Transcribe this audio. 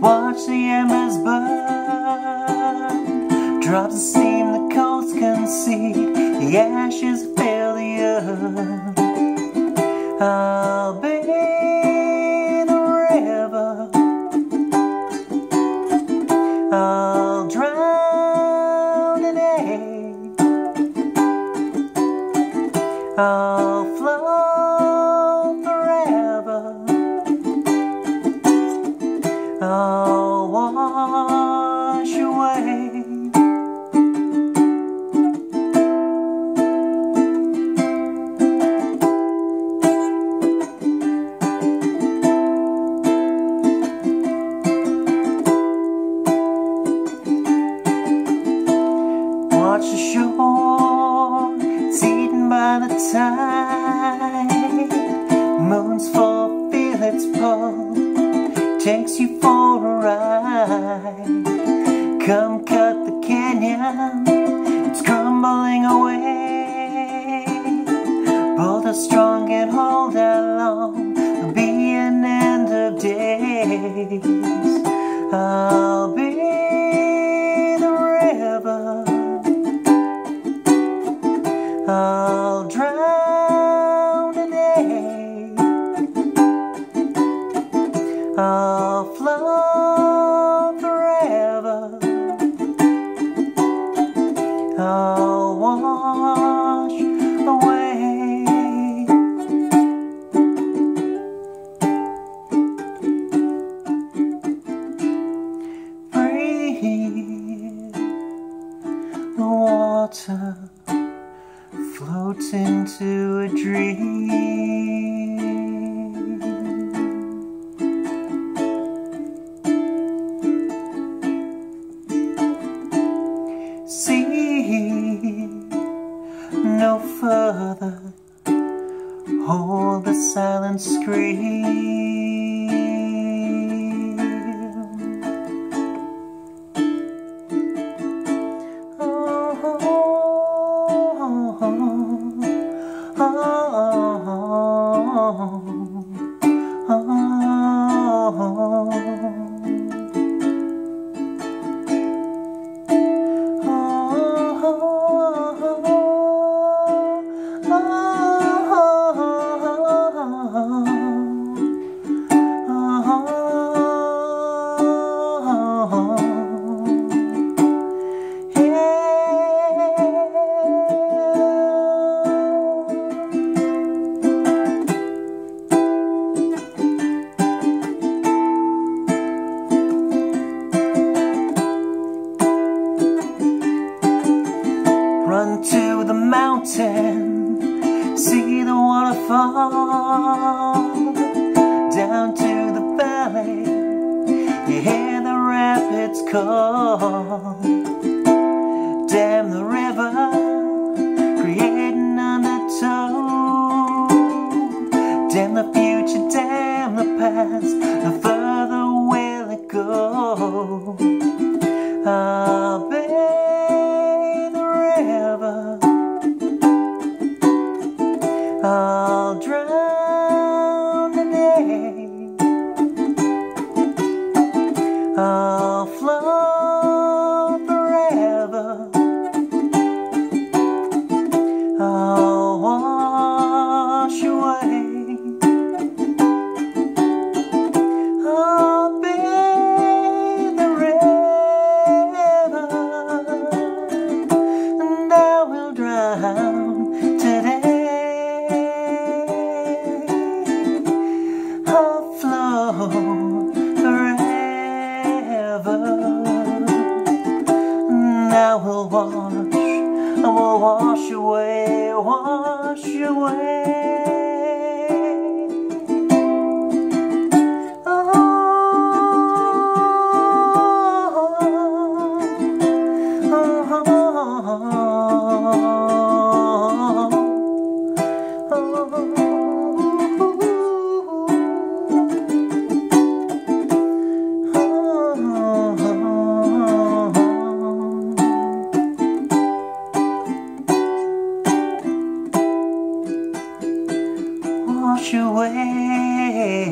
Watch the embers burn. Drops of steam the coals concede The ashes fill the earth. I'll be the river. I'll drown in ache I'll I'll wash away Watch the shore, it's eaten by the tide. Takes you for a ride. Come cut the canyon, it's crumbling away. Both strong and hold out long, there'll be an end of days. I'll be the river. I'll drown I'll wash away. Breathe the water float into a dream. See no further, hold the silent scream. Run mountain, see the waterfall. Down to the valley, you hear the rapids call. Damn the river, creating undertow. Damn the future, damn the past, I'll I will wash away, wash away. Wash away